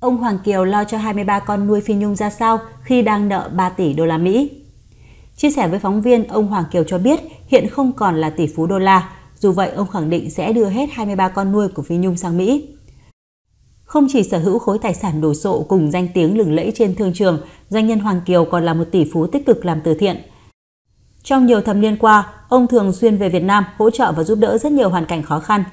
Ông Hoàng Kiều lo cho 23 con nuôi Phi Nhung ra sao khi đang nợ 3 tỷ đô la Mỹ. Chia sẻ với phóng viên, ông Hoàng Kiều cho biết hiện không còn là tỷ phú đô la, dù vậy ông khẳng định sẽ đưa hết 23 con nuôi của Phi Nhung sang Mỹ. Không chỉ sở hữu khối tài sản đồ sộ cùng danh tiếng lừng lẫy trên thương trường, doanh nhân Hoàng Kiều còn là một tỷ phú tích cực làm từ thiện. Trong nhiều thập niên qua, ông thường xuyên về Việt Nam hỗ trợ và giúp đỡ rất nhiều hoàn cảnh khó khăn.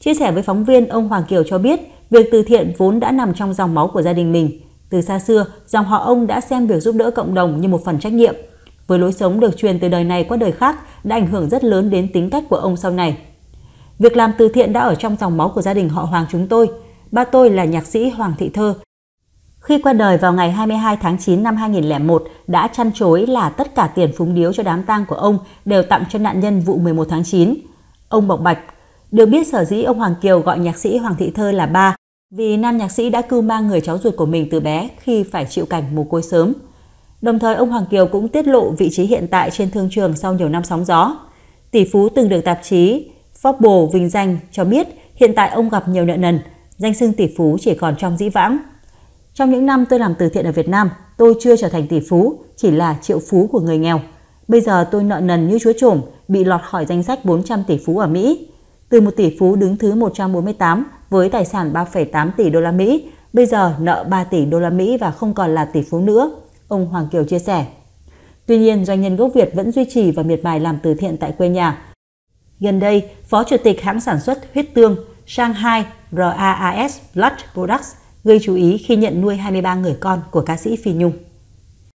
Chia sẻ với phóng viên, ông Hoàng Kiều cho biết việc từ thiện vốn đã nằm trong dòng máu của gia đình mình. Từ xa xưa, dòng họ ông đã xem việc giúp đỡ cộng đồng như một phần trách nhiệm. Với lối sống được truyền từ đời này qua đời khác đã ảnh hưởng rất lớn đến tính cách của ông sau này. Việc làm từ thiện đã ở trong dòng máu của gia đình họ Hoàng chúng tôi. Ba tôi là nhạc sĩ Hoàng Thị Thơ. Khi qua đời vào ngày 22 tháng 9 năm 2001 đã chăn chối là tất cả tiền phúng điếu cho đám tang của ông đều tặng cho nạn nhân vụ 11 tháng 9. Ông bộc bạch, được biết sở dĩ ông Hoàng Kiều gọi nhạc sĩ Hoàng Thị Thơ là ba vì nam nhạc sĩ đã cưu mang người cháu ruột của mình từ bé khi phải chịu cảnh mồ côi sớm. Đồng thời ông Hoàng Kiều cũng tiết lộ vị trí hiện tại trên thương trường sau nhiều năm sóng gió. Tỷ phú từng được tạp chí Forbes vinh danh cho biết hiện tại ông gặp nhiều nợ nần, danh xưng tỷ phú chỉ còn trong dĩ vãng. Trong những năm tôi làm từ thiện ở Việt Nam, tôi chưa trở thành tỷ phú, chỉ là triệu phú của người nghèo. Bây giờ tôi nợ nần như chúa trổm, bị lọt khỏi danh sách 400 tỷ phú ở Mỹ. Từ một tỷ phú đứng thứ 148 với tài sản 3,8 tỷ đô la Mỹ, bây giờ nợ 3 tỷ đô la Mỹ và không còn là tỷ phú nữa, ông Hoàng Kiều chia sẻ. Tuy nhiên, doanh nhân gốc Việt vẫn duy trì và miệt mài làm từ thiện tại quê nhà. Gần đây, Phó Chủ tịch hãng sản xuất huyết tương Shanghai RAAS Blood Products gây chú ý khi nhận nuôi 23 người con của ca sĩ Phi Nhung.